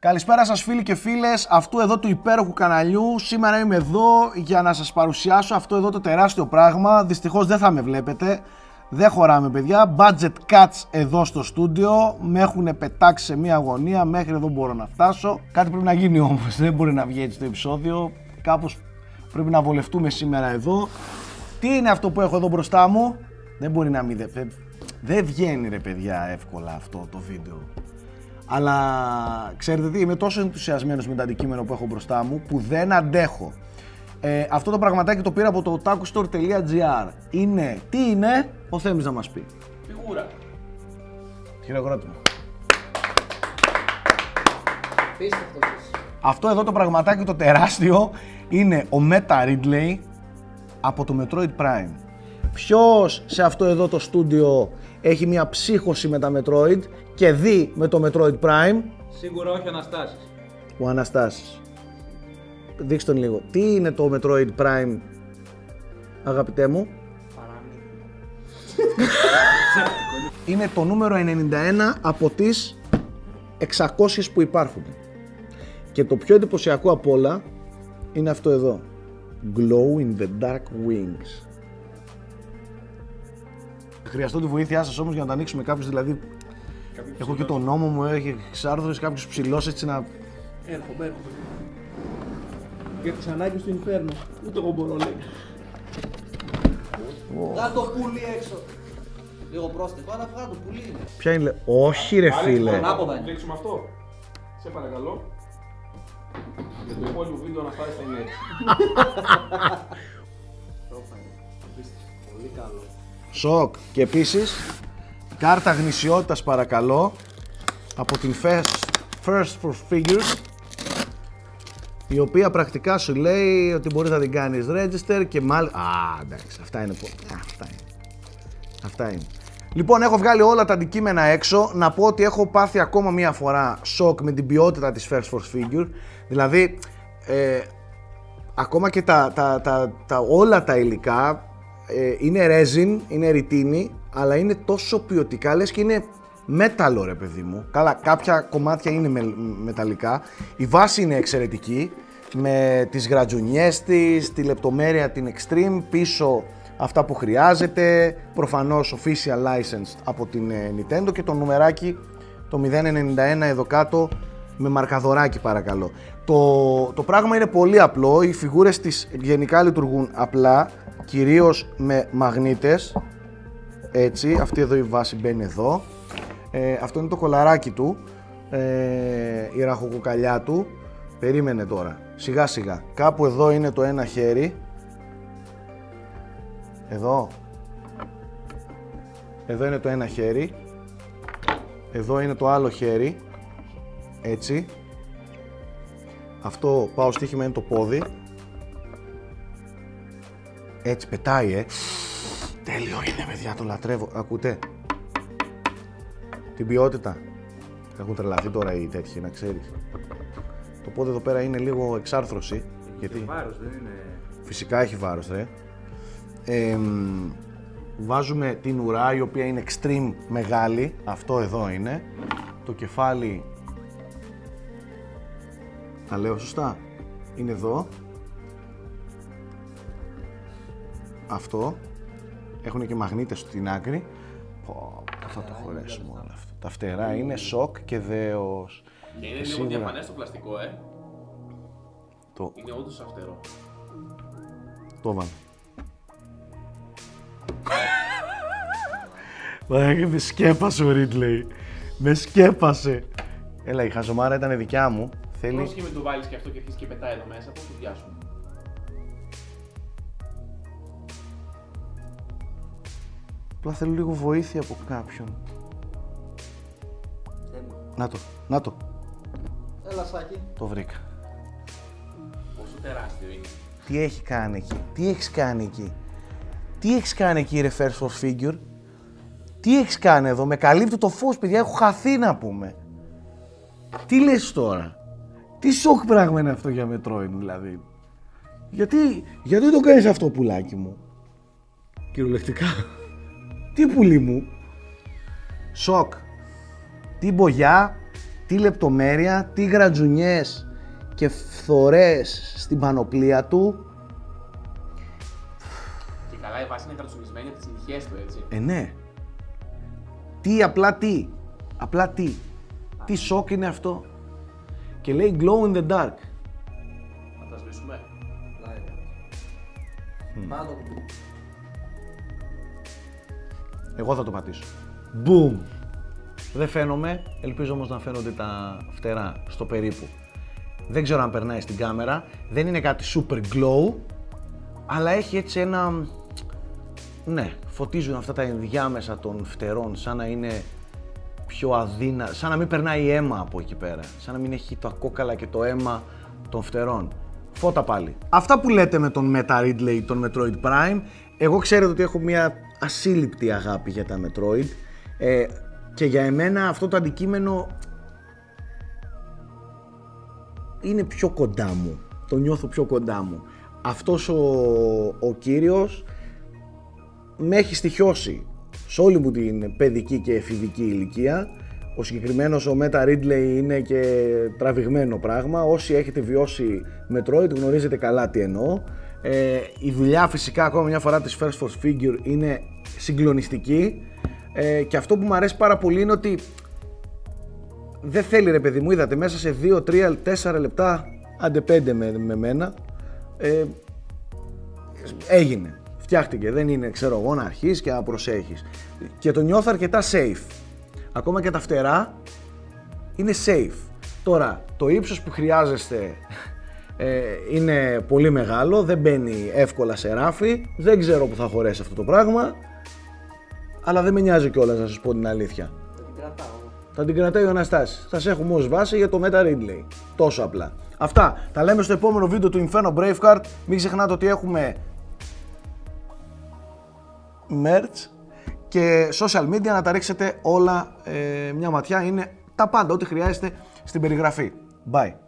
Καλησπέρα σας φίλοι και φίλες αυτού εδώ του υπέροχου καναλιού. Σήμερα είμαι εδώ για να σας παρουσιάσω αυτό εδώ το τεράστιο πράγμα. Δυστυχώς δεν θα με βλέπετε. Δεν χωράμε παιδιά. Budget cuts εδώ στο στούντιο. Με έχουν πετάξει σε μία αγωνία. Μέχρι εδώ μπορώ να φτάσω. Κάτι πρέπει να γίνει όμως. Δεν μπορεί να βγει έτσι το επεισόδιο. Κάπως πρέπει να βολευτούμε σήμερα εδώ. Τι είναι αυτό που έχω εδώ μπροστά μου; Δεν μπορεί να μην... Δεν, δεν βγαίνει ρε παιδιά εύκολα αυτό το βίντεο. Αλλά ξέρετε τι, είμαι τόσο ενθουσιασμένος με το αντικείμενο που έχω μπροστά μου που δεν αντέχω. Ε, αυτό το πραγματάκι το πήρα από το otakustore.gr. Είναι, τι είναι, ο Θέμης να μας πει. Φιγούρα. Χειροκρότημα. Απίστευτο είσαι. Αυτό εδώ το πραγματάκι το τεράστιο είναι ο Meta Ridley από το Metroid Prime. Ποιος σε αυτό εδώ το στούντιο έχει μια ψύχωση με τα Metroid και δει με το Metroid Prime Σίγουρα όχι Αναστάσεις. ο Αναστάσης. Δείξτε τον λίγο. Τι είναι το Metroid Prime, αγαπητέ μου; είναι το νούμερο 91 από τις 600 που υπάρχουν. Και το πιο εντυπωσιακό απ' όλα είναι αυτό εδώ. Glow in the dark wings. Χρειαστώ τη βοήθειά σας όμως για να το ανοίξουμε κάποιος δηλαδή Έχω και τον νόμο μου, έχει εξάρθρωση κάποιος ψηλός έτσι να... Έρχομαι, έρχομαι. Για τις ανάγκες του Ινφέρνου. Ούτε εγώ μπορώ λέει. Να το πουλί έξω. Λίγο πρόστιχο, αλλά βγάλω το πουλί είναι. Ποια είναι, όχι ρε φίλε. Ανάποδα είναι. Δείξουμε αυτό. Σε παρακαλώ. Για το υπόλοιπο βίντεο να φτάσει θα είναι Σοκ. Και επίσης, κάρτα γνησιότητας παρακαλώ, από την First, First for Figures, η οποία πρακτικά σου λέει ότι μπορείς να την κάνεις register και μάλιστα... Α, εντάξει, αυτά είναι... πο- Α, αυτά είναι. Αυτά είναι. Λοιπόν, έχω βγάλει όλα τα αντικείμενα έξω. Να πω ότι έχω πάθει ακόμα μία φορά σοκ με την ποιότητα της First for Figure. Δηλαδή, ε, ακόμα και τα, τα, τα, τα, όλα τα υλικά ε, είναι resin, είναι ρητίνη, αλλά είναι τόσο ποιοτικά, λες και είναι μέταλλο ρε παιδί μου. Καλά, κάποια κομμάτια είναι με, μεταλλικά. Η βάση είναι εξαιρετική, με τις γρατζουνιές της, τη λεπτομέρεια την extreme, πίσω αυτά που χρειάζεται, προφανώς official licensed από την ε, Nintendo και το νουμεράκι το 091 εδώ κάτω με μαρκαδοράκι παρακαλώ. Το, το πράγμα είναι πολύ απλό, οι φιγούρες της γενικά λειτουργούν απλά, κυρίως με μαγνήτες, έτσι, αυτή εδώ η βάση μπαίνει εδώ. Ε, αυτό είναι το κολαράκι του, ε, η ραχοκοκαλιά του. Περίμενε τώρα, σιγά σιγά. Κάπου εδώ είναι το ένα χέρι. Εδώ. Εδώ είναι το ένα χέρι. Εδώ είναι το άλλο χέρι. Έτσι. Αυτό πάω στοίχημα είναι το πόδι. Έτσι πετάει, ε. Τέλειο είναι, παιδιά, το λατρεύω. Ακούτε. Την ποιότητα. Έχουν τρελαθεί τώρα οι τέτοιοι, να ξέρεις. Το πόδι εδώ πέρα είναι λίγο εξάρθρωση. Γιατί Βάρος δεν είναι; φυσικά έχει βάρος, ρε. Ε, μ, βάζουμε την ουρά, η οποία είναι extreme μεγάλη. Αυτό εδώ είναι. Το κεφάλι... Τα λέω σωστά; Είναι εδώ. Αυτό. Έχουν και μαγνήτες στην άκρη. Πω, πω, θα το χωρέσουμε όλο αυτό. Τα φτερά είναι σοκ και δέος. Και είναι Και λίγο σίγουρα διαφανές το πλαστικό, ε. Το, Είναι όντως αυτερό. το έβαλα. Μαλάκα, με σκέπασε ο Ρίτλεϊ. Με σκέπασε. Έλα, η χαζομάρα ήταν δικιά μου. Θέλει. Πρόσχε με το βάλεις και αυτό και αρχίσεις και πετάει εδώ μέσα, πώς του διάσουν. Απλά θέλω λίγο βοήθεια από κάποιον. Να το, να το. Έλα Σάκη. Το βρήκα. Πόσο τεράστιο είναι. Τι έχει κάνει εκεί, τι έχεις κάνει εκεί; Τι έχεις κάνει εκεί ρε First for Figure; Τι έχεις κάνει εδώ, με καλύπτει το φως παιδιά, έχω χαθεί να πούμε. Τι λες τώρα; Τι σοκ πράγμα είναι αυτό για Metroid δηλαδή. Γιατί, γιατί το κάνεις αυτό πουλάκι μου; Κυριολεκτικά. Τι πουλί μου; Σοκ. Τι μπογιά. τι λεπτομέρεια, τι γρατζουνιές και φθορές στην πανοπλία του. Και καλά η βάση είναι καρτσουνισμένη από τις ηλικίε του, έτσι. Ε, ναι. Τι, απλά τι. Απλά τι. Τι σοκ είναι αυτό; Και λέει glow in the dark. Να τα σβήσουμε; Live. Πάνω το κουμπί. Εγώ θα το πατήσω. Boom. Δεν φαίνομαι, ελπίζω όμως να φαίνονται τα φτερά στο περίπου. Δεν ξέρω αν περνάει στην κάμερα, δεν είναι κάτι super glow, αλλά έχει έτσι ένα... Ναι, φωτίζουν αυτά τα ενδιάμεσα των φτερών, σαν να είναι πιο αδύνα, σαν να μην περνάει αίμα από εκεί πέρα, σαν να μην έχει τα κόκαλα και το αίμα των φτερών. Φώτα πάλι. Αυτά που λέτε με τον Meta Ridley, τον Metroid Prime, εγώ ξέρετε ότι έχω μια ασύλληπτη αγάπη για τα Metroid ε, και για εμένα αυτό το αντικείμενο είναι πιο κοντά μου. Το νιώθω πιο κοντά μου. Αυτός ο, ο κύριος με έχει στοιχειώσει σε όλη μου την παιδική και εφηβική ηλικία. Ο συγκεκριμένος ο Meta Ridley είναι και τραβηγμένο πράγμα. Όσοι έχετε βιώσει Metroid γνωρίζετε καλά τι εννοώ. Ε, η δουλειά φυσικά ακόμα μια φορά της First Force Figure είναι συγκλονιστική ε, και αυτό που μου αρέσει πάρα πολύ είναι ότι δεν θέλει ρε παιδί μου, είδατε μέσα σε 2, 3, 4 λεπτά, άντε 5 με, με μένα, ε, έγινε. Φτιάχτηκε, δεν είναι ξέρω εγώ να αρχίσεις και να προσέχεις. Και το νιώθω αρκετά safe. Ακόμα και τα φτερά είναι safe. Τώρα, το ύψος που χρειάζεστε ε, είναι πολύ μεγάλο, δεν μπαίνει εύκολα σε ράφι, δεν ξέρω που θα χωρέσει αυτό το πράγμα, αλλά δεν με νοιάζει κιόλας να σας πω την αλήθεια. Θα την κρατάω. Θα την κρατάει ο Αναστάσης. Θα σε έχουμε ως βάση για το Meta Ridley. Τόσο απλά. Αυτά. Τα λέμε στο επόμενο βίντεο του Inferno Braveheart. Μην ξεχνάτε ότι έχουμε merch και social media να τα ρίξετε όλα ε, μια ματιά. Είναι τα πάντα, ό,τι χρειάζεται στην περιγραφή. Bye.